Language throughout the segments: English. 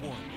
one.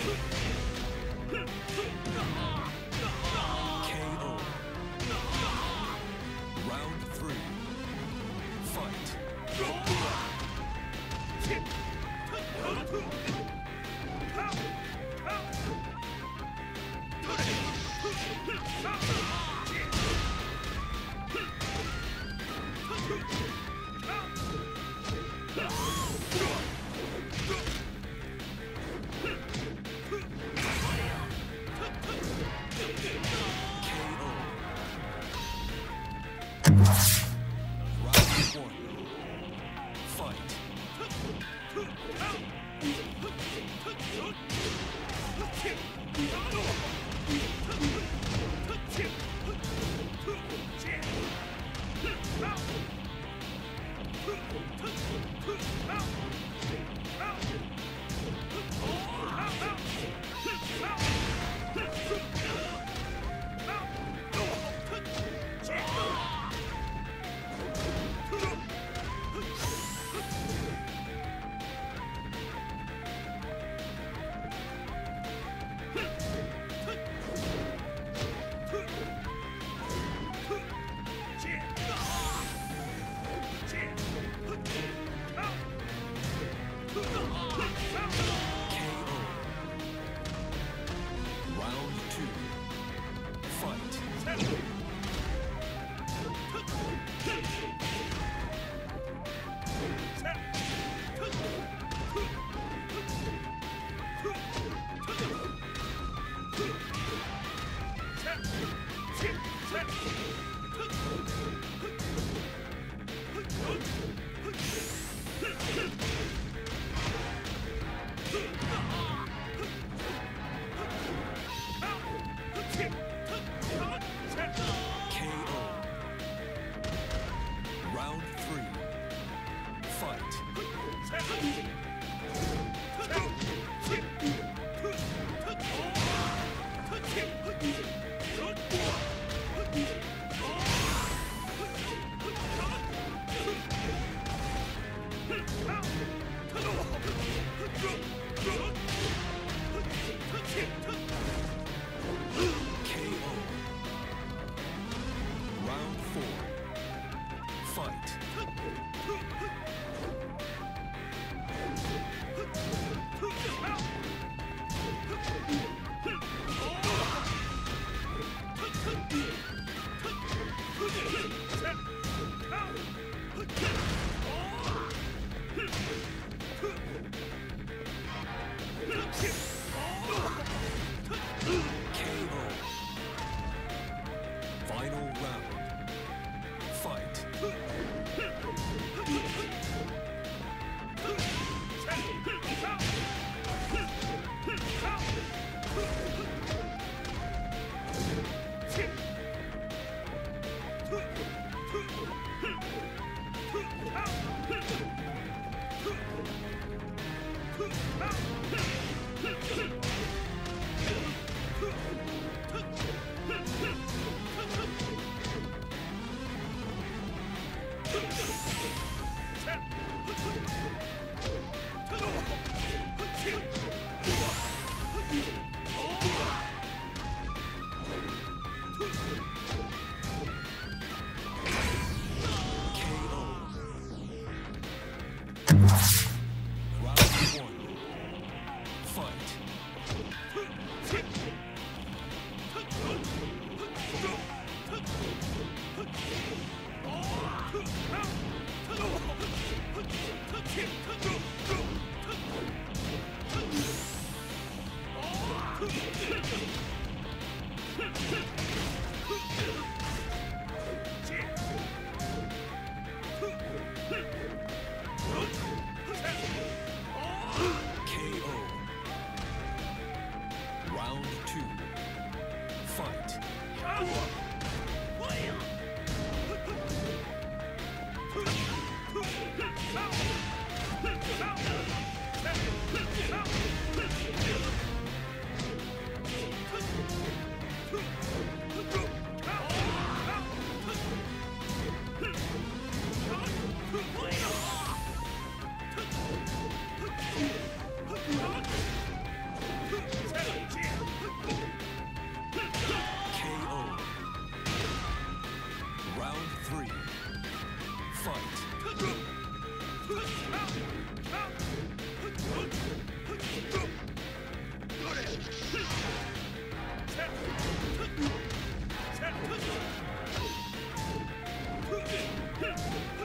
KO. Huh!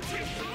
KO.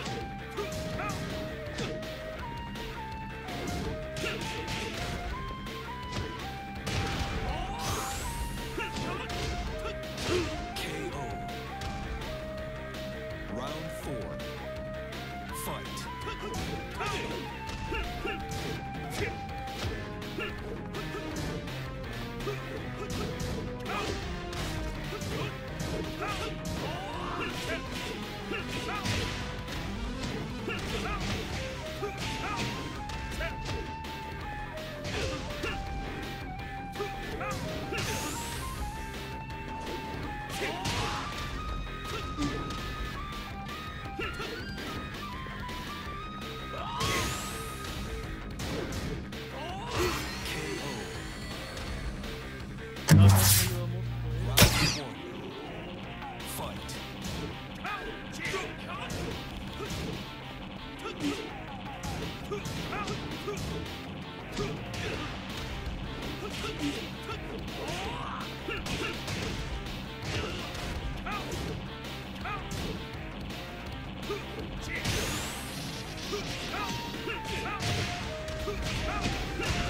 Yeah.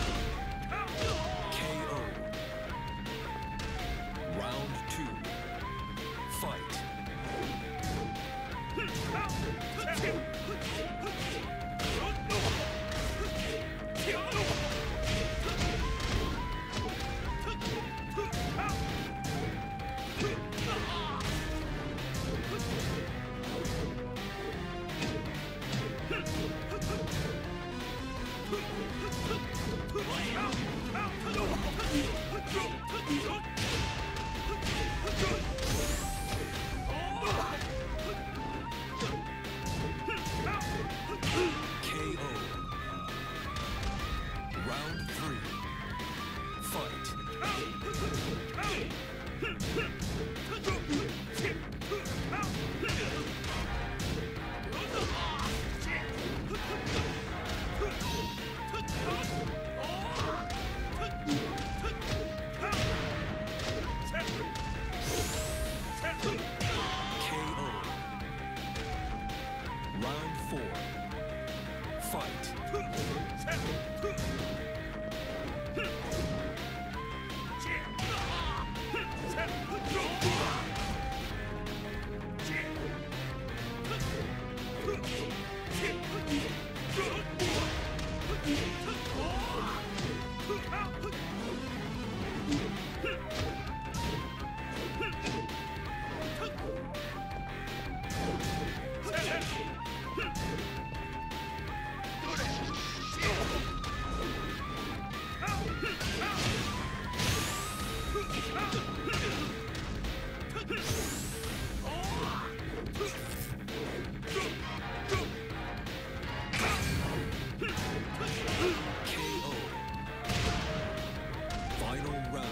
final round.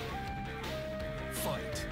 Fight.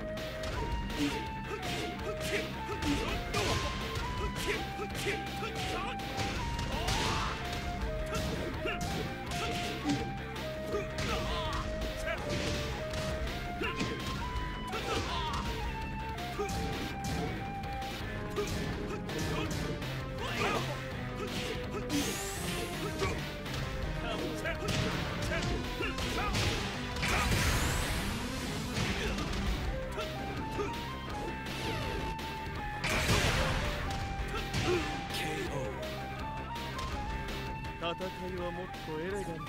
戦いはもっとエレガントなもの。